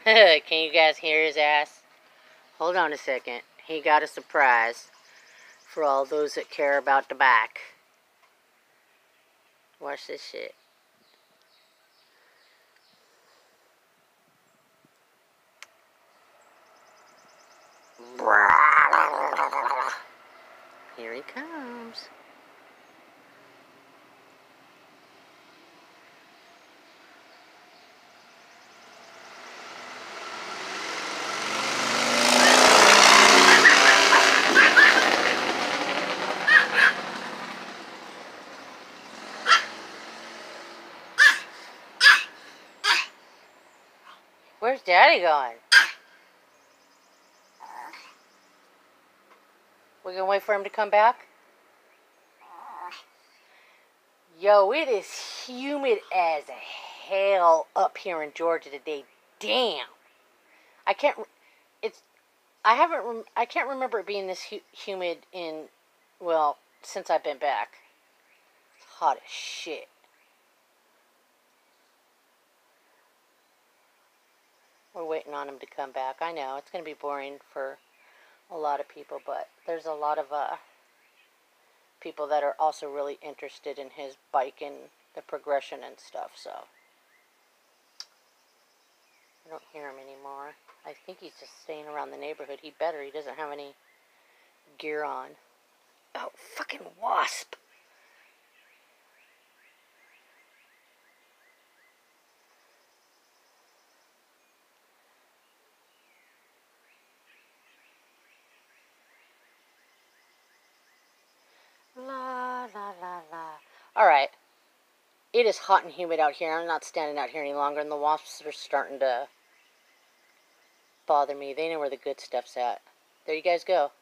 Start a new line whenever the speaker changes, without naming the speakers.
Can you guys hear his ass? Hold on a second. He got a surprise for all those that care about the back. Watch this shit. Here he comes. Where's Daddy going? We're gonna wait for him to come back? Yo, it is humid as hell up here in Georgia today. Damn. I can't. It's. I haven't. I can't remember it being this hu- humid in. Well, since I've been back. It's hot as shit. We're waiting on him to come back. I know it's going to be boring for a lot of people, but there's a lot of uh, people that are also really interested in his bike and the progression and stuff. So I don't hear him anymore. I think he's just staying around the neighborhood. He better. He doesn't have any gear on. Oh, fucking wasp! La. All right. It is hot and humid out here. I'm not standing out here any longer, and the wasps are starting to bother me. They know where the good stuff's at. There you guys go.